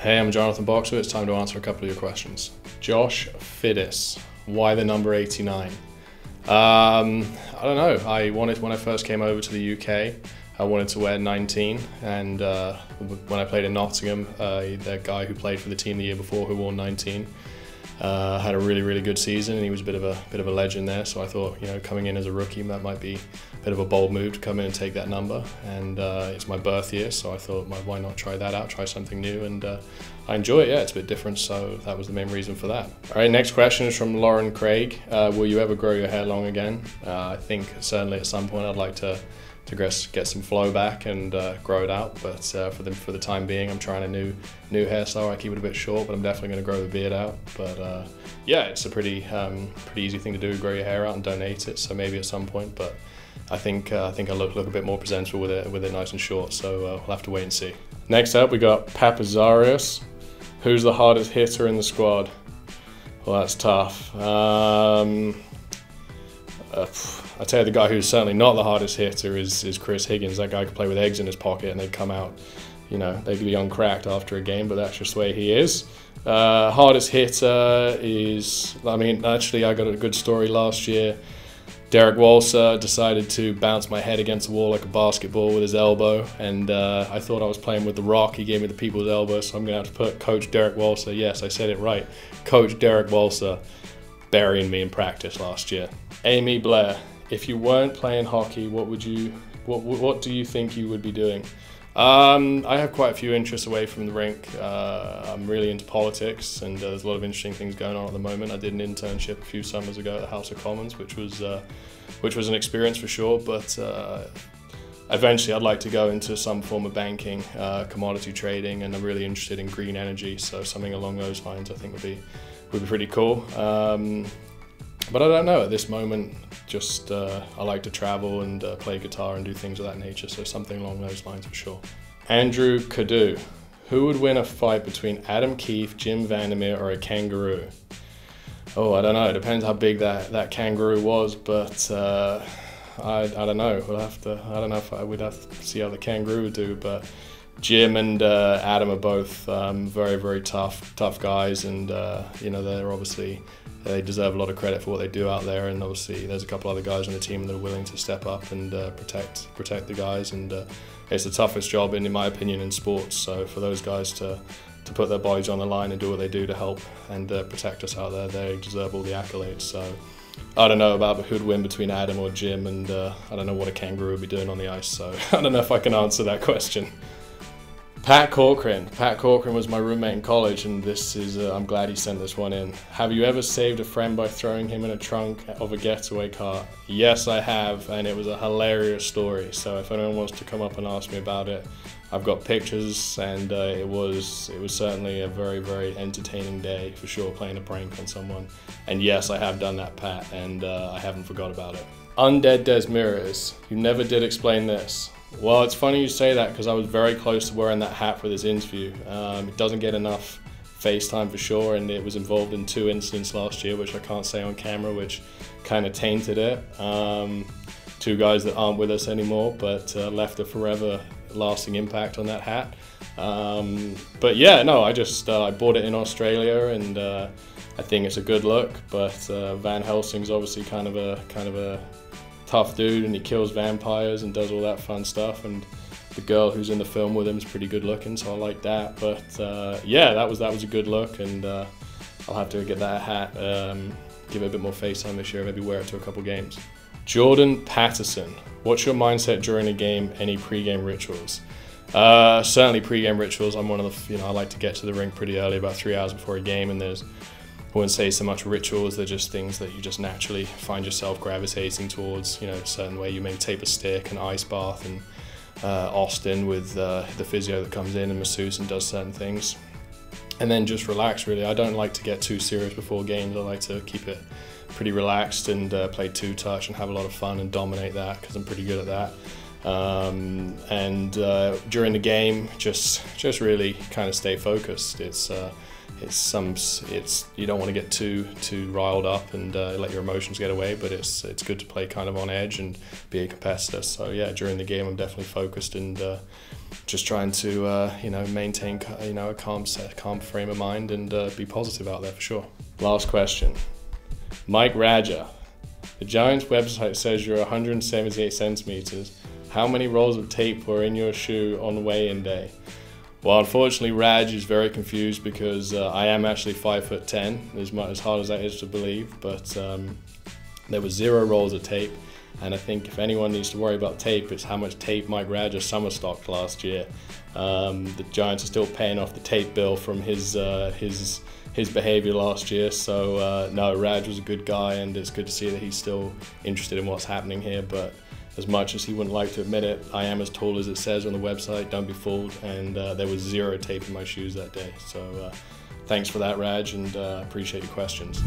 Hey, I'm Jonathan Boxill. It's time to answer a couple of your questions. Josh Fiddis, why the number 89? Um, I don't know. I wanted when I first came over to the UK. I wanted to wear 19, and uh, when I played in Nottingham, uh, the guy who played for the team the year before who wore 19 uh, had a really really good season, and he was a bit of a bit of a legend there. So I thought, you know, coming in as a rookie, that might be a bit of a bold move to come in and take that number. And uh, it's my birth year, so I thought, why not try that out, try something new, and uh, I enjoy it. Yeah, it's a bit different, so that was the main reason for that. All right, next question is from Lauren Craig. Uh, will you ever grow your hair long again? Uh, I think certainly at some point I'd like to to get some flow back and uh, grow it out. But uh, for the for the time being, I'm trying a new new hairstyle. I keep it a bit short, but I'm definitely going to grow the beard out. But uh, yeah, it's a pretty um, pretty easy thing to do. Grow your hair out and donate it. So maybe at some point, but. I think uh, I think I look look a bit more presentable with it with it nice and short. So uh, we'll have to wait and see. Next up, we got Papazarius. Who's the hardest hitter in the squad? Well, that's tough. Um, uh, I tell you, the guy who's certainly not the hardest hitter is, is Chris Higgins. That guy could play with eggs in his pocket and they'd come out, you know, they'd be uncracked after a game, but that's just the way he is. Uh, hardest hitter is, I mean, actually, I got a good story last year. Derrick Walser decided to bounce my head against the wall like a basketball with his elbow, and uh, I thought I was playing with the rock. He gave me the people's elbow, so I'm going to have to put Coach Derrick Walser. Yes, I said it right. Coach Derrick Walser burying me in practice last year. Amy Blair, if you weren't playing hockey, what would you, what, what do you think you would be doing? Um, I have quite a few interests away from the rink. Uh, I'm really into politics, and uh, there's a lot of interesting things going on at the moment. I did an internship a few summers ago at the House of Commons, which was uh, which was an experience for sure. But uh, eventually, I'd like to go into some form of banking, uh, commodity trading, and I'm really interested in green energy. So something along those lines, I think would be would be pretty cool. Um, but I don't know at this moment. Just uh, I like to travel and uh, play guitar and do things of that nature. So something along those lines for sure. Andrew Cadu, who would win a fight between Adam Keefe, Jim Vandermeer, or a kangaroo? Oh, I don't know. It depends how big that, that kangaroo was, but uh, I, I don't know. We'll have to. I don't know if I would have to see how the kangaroo would do, but Jim and uh, Adam are both um, very, very tough, tough guys, and uh, you know they're obviously they deserve a lot of credit for what they do out there. And obviously, there's a couple other guys on the team that are willing to step up and uh, protect protect the guys. And uh, it's the toughest job, in, in my opinion, in sports. So for those guys to to put their bodies on the line and do what they do to help and uh, protect us out there, they deserve all the accolades. So. I don't know about who'd win between Adam or Jim, and uh, I don't know what a kangaroo would be doing on the ice, so I don't know if I can answer that question. Pat Corcoran. Pat Corcoran was my roommate in college, and this is, uh, I'm glad he sent this one in. Have you ever saved a friend by throwing him in a trunk of a getaway car? Yes, I have, and it was a hilarious story. So if anyone wants to come up and ask me about it, I've got pictures, and uh, it was it was certainly a very very entertaining day for sure, playing a prank on someone. And yes, I have done that, Pat, and uh, I haven't forgot about it. Undead Desmirres. You never did explain this. Well, it's funny you say that because I was very close to wearing that hat for this interview. Um, it doesn't get enough FaceTime for sure, and it was involved in two incidents last year, which I can't say on camera, which kind of tainted it. Um, two guys that aren't with us anymore, but uh, left a forever lasting impact on that hat. Um, but yeah, no, I just uh, I bought it in Australia, and uh, I think it's a good look. But uh, Van Helsing's obviously kind of a kind of a tough dude and he kills vampires and does all that fun stuff. And the girl who's in the film with him is pretty good looking, so I like that. But uh, yeah, that was that was a good look, and uh, I'll have to get that hat, um, give it a bit more face time this year, maybe wear it to a couple games. Jordan Patterson, what's your mindset during a game? Any pre-game rituals? Uh, certainly pre-game rituals. I'm one of the, you know, I like to get to the rink pretty early, about three hours before a game, and there's I wouldn't say so much rituals, they're just things that you just naturally find yourself gravitating towards, you know, a certain way. You may tape a stick, an ice bath, and uh, Austin with uh, the physio that comes in and masseuse and does certain things. And then just relax, really. I don't like to get too serious before games. I like to keep it pretty relaxed and uh, play two touch and have a lot of fun and dominate that because I'm pretty good at that. Um, and uh, during the game, just just really kind of stay focused. It's uh, it's some it's you don't want to get too too riled up and uh, let your emotions get away but it's it's good to play kind of on edge and be a competitor. So yeah during the game I'm definitely focused and uh, just trying to uh, you know maintain you know a calm calm frame of mind and uh, be positive out there for sure. Last question. Mike Radja. The Giants website says you're 178 centimeters. How many rolls of tape were in your shoe on weigh-in day well, unfortunately, Raj is very confused because uh, I am actually five foot ten, as much as hard as that is to believe. But um, there were zero rolls of tape, and I think if anyone needs to worry about tape, it's how much tape Mike Radja summer stocked last year. Um, the Giants are still paying off the tape bill from his uh, his his behaviour last year. So uh, no, Raj was a good guy, and it's good to see that he's still interested in what's happening here. But as much as he wouldn't like to admit it, I am as tall as it says on the website. Don't be fooled. And uh, there was zero tape in my shoes that day. So uh, thanks for that, Raj, and uh, appreciate your questions.